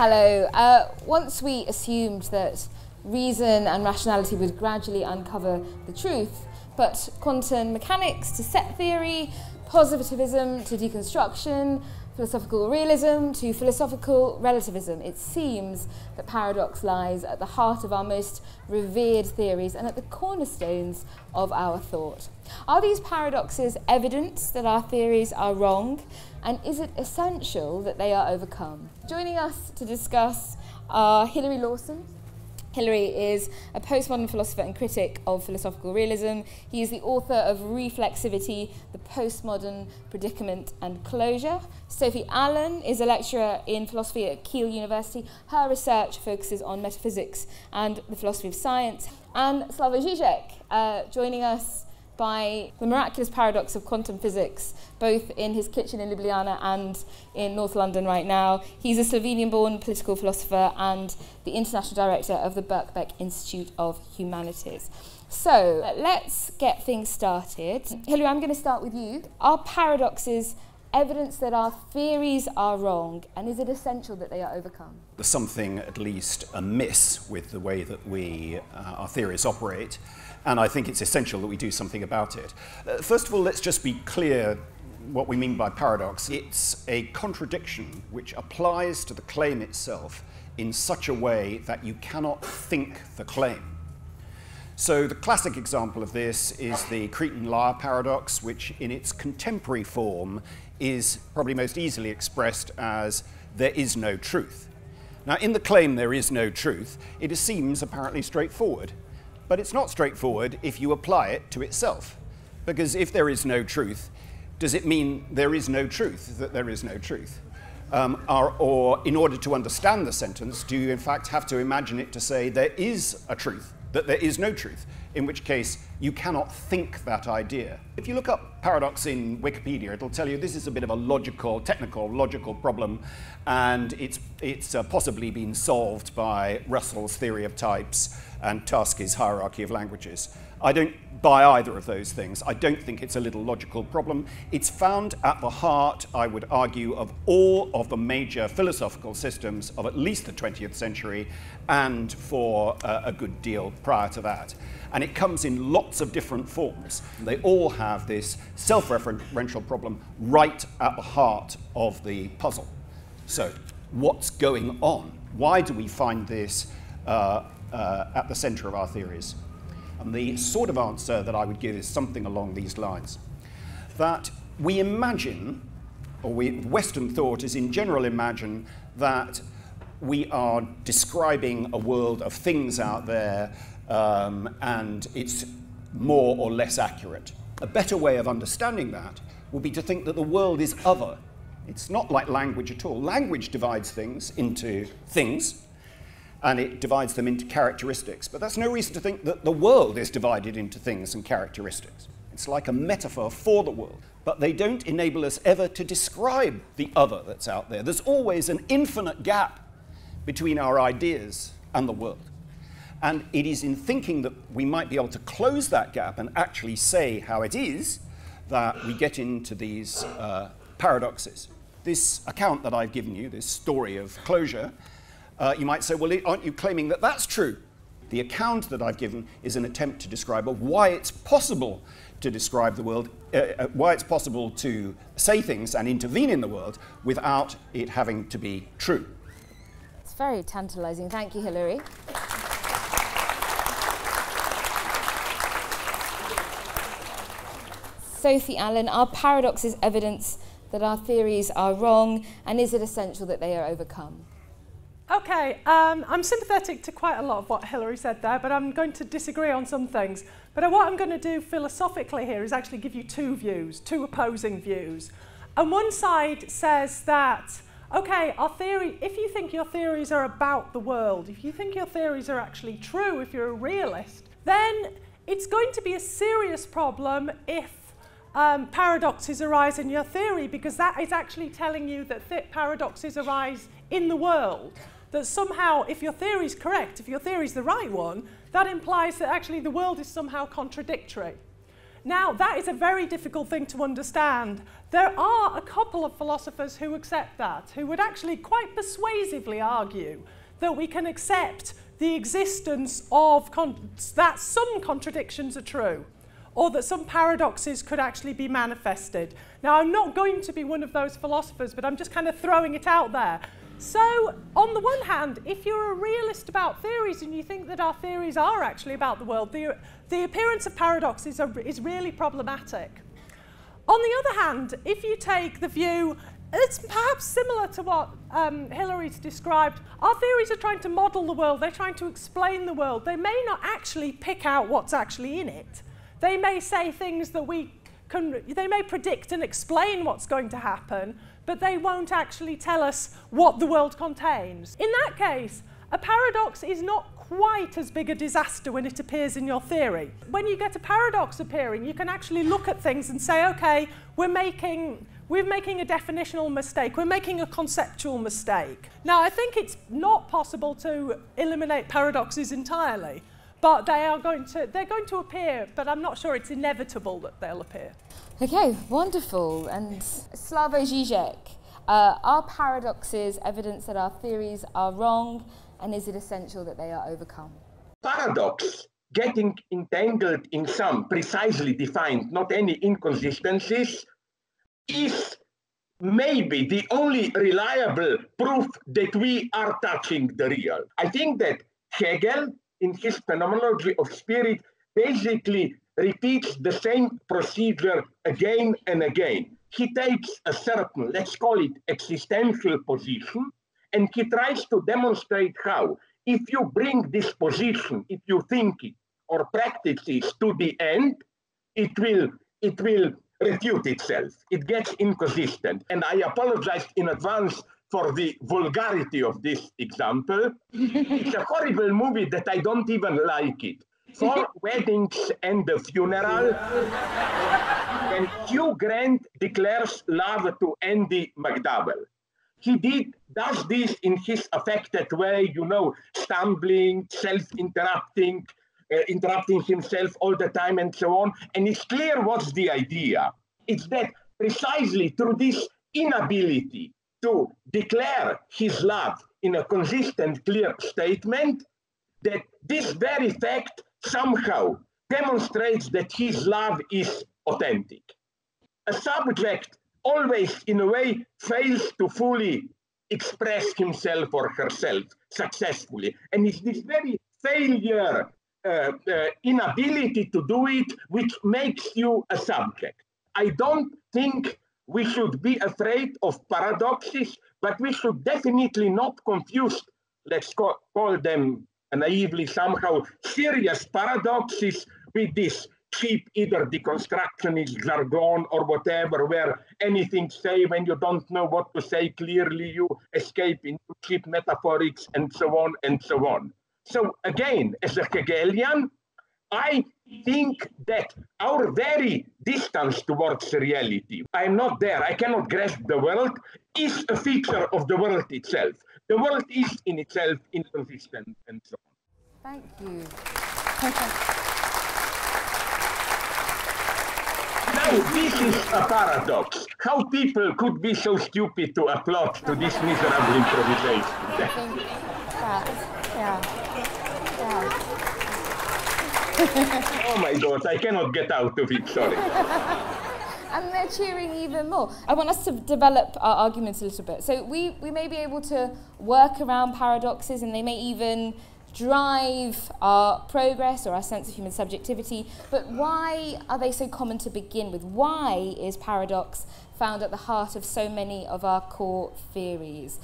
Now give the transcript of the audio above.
Hello. Uh, once we assumed that reason and rationality would gradually uncover the truth, but quantum mechanics to set theory, positivism to deconstruction, philosophical realism to philosophical relativism, it seems that paradox lies at the heart of our most revered theories and at the cornerstones of our thought. Are these paradoxes evidence that our theories are wrong? And is it essential that they are overcome? Joining us to discuss are Hilary Lawson, Hilary is a postmodern philosopher and critic of philosophical realism. He is the author of Reflexivity, The Postmodern Predicament and Closure. Sophie Allen is a lecturer in philosophy at Keele University. Her research focuses on metaphysics and the philosophy of science. And Slavoj Žižek, uh, joining us by the miraculous paradox of quantum physics, both in his kitchen in Ljubljana and in North London right now. He's a Slovenian-born political philosopher and the international director of the Birkbeck Institute of Humanities. So let's get things started. Hilary, I'm going to start with you. Are paradoxes evidence that our theories are wrong, and is it essential that they are overcome? There's something at least amiss with the way that we, uh, our theories operate and I think it's essential that we do something about it. Uh, first of all, let's just be clear what we mean by paradox. It's a contradiction which applies to the claim itself in such a way that you cannot think the claim. So the classic example of this is the Cretan liar paradox, which in its contemporary form is probably most easily expressed as there is no truth. Now, in the claim there is no truth, it seems apparently straightforward. But it's not straightforward if you apply it to itself. Because if there is no truth, does it mean there is no truth, that there is no truth? Um, or, or in order to understand the sentence, do you in fact have to imagine it to say there is a truth, that there is no truth? in which case you cannot think that idea. If you look up paradox in Wikipedia, it'll tell you this is a bit of a logical, technical, logical problem, and it's, it's uh, possibly been solved by Russell's theory of types and Tarski's hierarchy of languages. I don't buy either of those things. I don't think it's a little logical problem. It's found at the heart, I would argue, of all of the major philosophical systems of at least the 20th century and for uh, a good deal prior to that. And it comes in lots of different forms. They all have this self-referential problem right at the heart of the puzzle. So, what's going on? Why do we find this uh, uh, at the center of our theories? And the sort of answer that I would give is something along these lines. That we imagine, or we, Western thought is in general imagine, that we are describing a world of things out there um, and it's more or less accurate. A better way of understanding that would be to think that the world is other. It's not like language at all. Language divides things into things, and it divides them into characteristics. But that's no reason to think that the world is divided into things and characteristics. It's like a metaphor for the world. But they don't enable us ever to describe the other that's out there. There's always an infinite gap between our ideas and the world. And it is in thinking that we might be able to close that gap and actually say how it is that we get into these uh, paradoxes. This account that I've given you, this story of closure, uh, you might say, well, aren't you claiming that that's true? The account that I've given is an attempt to describe why it's possible to describe the world, uh, uh, why it's possible to say things and intervene in the world without it having to be true. It's very tantalizing. Thank you, Hilary. Sophie Allen, are paradoxes evidence that our theories are wrong, and is it essential that they are overcome? Okay, um, I'm sympathetic to quite a lot of what Hilary said there, but I'm going to disagree on some things. But what I'm going to do philosophically here is actually give you two views, two opposing views. And one side says that, okay, our theory, if you think your theories are about the world, if you think your theories are actually true, if you're a realist, then it's going to be a serious problem if um, paradoxes arise in your theory because that is actually telling you that th paradoxes arise in the world. That somehow, if your theory is correct, if your theory is the right one, that implies that actually the world is somehow contradictory. Now, that is a very difficult thing to understand. There are a couple of philosophers who accept that, who would actually quite persuasively argue that we can accept the existence of that some contradictions are true or that some paradoxes could actually be manifested. Now, I'm not going to be one of those philosophers, but I'm just kind of throwing it out there. So, on the one hand, if you're a realist about theories and you think that our theories are actually about the world, the, the appearance of paradoxes are, is really problematic. On the other hand, if you take the view, it's perhaps similar to what um, Hilary's described. Our theories are trying to model the world, they're trying to explain the world. They may not actually pick out what's actually in it. They may say things that we can, they may predict and explain what's going to happen, but they won't actually tell us what the world contains. In that case, a paradox is not quite as big a disaster when it appears in your theory. When you get a paradox appearing, you can actually look at things and say, okay, we're making, we're making a definitional mistake, we're making a conceptual mistake. Now, I think it's not possible to eliminate paradoxes entirely, but they are going to, they're going to appear, but I'm not sure it's inevitable that they'll appear. Okay, wonderful. And Slavoj Žižek, uh, are paradoxes evidence that our theories are wrong, and is it essential that they are overcome? Paradox, getting entangled in some precisely defined, not any inconsistencies, is maybe the only reliable proof that we are touching the real. I think that Hegel in his phenomenology of spirit basically repeats the same procedure again and again. He takes a certain, let's call it existential position, and he tries to demonstrate how, if you bring this position, if you think it or practice it to the end, it will, it will refute itself. It gets inconsistent. And I apologize in advance for the vulgarity of this example. it's a horrible movie that I don't even like it. Four weddings and the funeral. and Hugh Grant declares love to Andie MacDowell. He did does this in his affected way, you know, stumbling, self-interrupting, uh, interrupting himself all the time, and so on. And it's clear what's the idea. It's that precisely through this inability to declare his love in a consistent, clear statement, that this very fact somehow demonstrates that his love is authentic. A subject always, in a way, fails to fully express himself or herself successfully. And it's this very failure, uh, uh, inability to do it, which makes you a subject. I don't think we should be afraid of paradoxes, but we should definitely not confuse, let's call, call them naively somehow, serious paradoxes with this cheap either deconstructionist jargon or whatever, where anything say when you don't know what to say clearly, you escape into cheap metaphorics and so on and so on. So again, as a Hegelian, I think that our very distance towards reality, I'm not there, I cannot grasp the world, is a feature of the world itself. The world is in itself inconsistent and so on. Thank you. now, this is a paradox. How people could be so stupid to applaud to this miserable improvisation. yeah. Yeah oh my god, I cannot get out of it, sorry. and they're cheering even more. I want us to develop our arguments a little bit. So we, we may be able to work around paradoxes and they may even drive our progress or our sense of human subjectivity, but why are they so common to begin with? Why is paradox found at the heart of so many of our core theories?